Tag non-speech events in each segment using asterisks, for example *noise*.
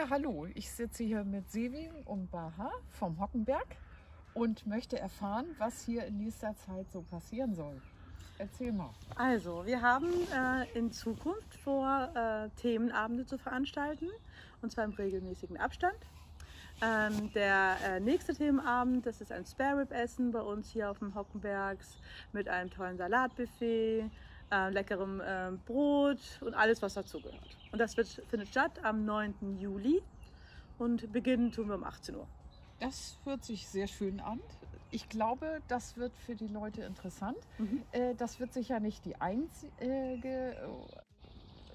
Ja, hallo. Ich sitze hier mit Sevi und Baha vom Hockenberg und möchte erfahren, was hier in nächster Zeit so passieren soll. Erzähl mal. Also, wir haben äh, in Zukunft vor, äh, Themenabende zu veranstalten, und zwar im regelmäßigen Abstand. Ähm, der äh, nächste Themenabend, das ist ein Spare Rib Essen bei uns hier auf dem Hockenbergs mit einem tollen Salatbuffet, äh, leckerem äh, Brot und alles, was dazugehört. Und das wird, findet statt am 9. Juli und beginnen tun wir um 18 Uhr. Das hört sich sehr schön an. Ich glaube, das wird für die Leute interessant. Mhm. Äh, Das wird sicher nicht die einzige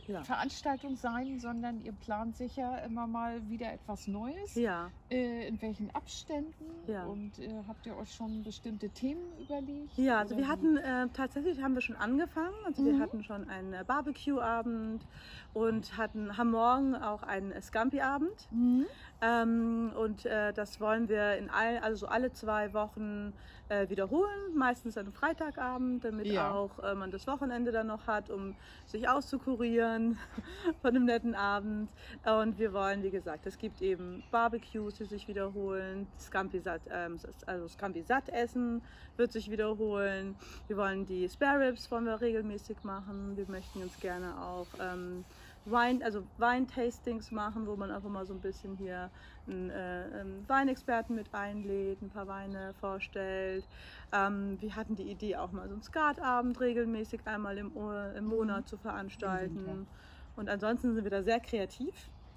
Ja. Veranstaltung sein, sondern ihr plant sicher immer mal wieder etwas Neues. Ja, Äh, In welchen Abständen? Ja. Und äh, habt ihr euch schon bestimmte Themen überlegt? ja also wir hatten äh, tatsächlich haben wir schon angefangen. Also Mhm. wir hatten schon einen Barbecue-Abend und hatten haben morgen auch einen Scampi-Abend. Mhm. Ähm, und äh, das wollen wir in all, also so alle zwei Wochen äh, wiederholen, meistens einem Freitagabend, damit Ja. auch äh, man das Wochenende dann noch hat, um sich auszukurieren *laughs* von einem netten Abend. Und wir wollen, wie gesagt, es gibt eben Barbecues, die sich wiederholen, Scampi satt, ähm, also Scampi satt essen wird sich wiederholen. Wir wollen die Spare Ribs wollen wir regelmäßig machen. Wir möchten uns gerne auch ähm, Wein, also Weintastings machen, wo man einfach mal so ein bisschen hier einen, äh, einen Weinexperten mit einlädt, ein paar Weine vorstellt. Ähm, wir hatten die Idee, auch mal so einen Skatabend regelmäßig einmal im, Ur- im Monat zu veranstalten. Und ansonsten sind wir da sehr kreativ.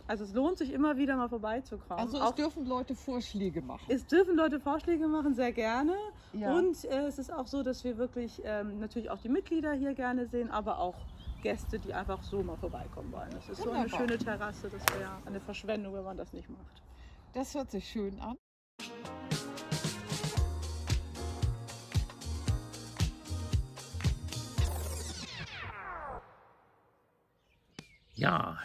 Also es lohnt sich immer wieder mal vorbeizukommen. Also es auch, dürfen Leute Vorschläge machen. es dürfen Leute Vorschläge machen, sehr gerne. Ja. Und äh, es ist auch so, dass wir wirklich ähm, natürlich auch die Mitglieder hier gerne sehen, aber auch Gäste, die einfach so mal vorbeikommen wollen. Das ist so eine Wunderbar. schöne Terrasse, das wäre eine Verschwendung, wenn man das nicht macht. Das hört sich schön an. Ja,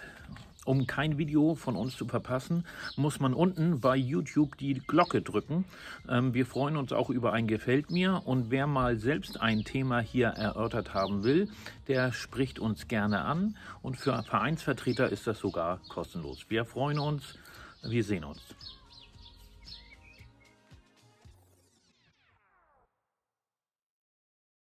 um kein Video von uns zu verpassen, muss man unten bei YouTube die Glocke drücken. Ähm, wir freuen uns auch über ein Gefällt mir und wer mal selbst ein Thema hier erörtert haben will, der spricht uns gerne an und für Vereinsvertreter ist das sogar kostenlos. Wir freuen uns, wir sehen uns.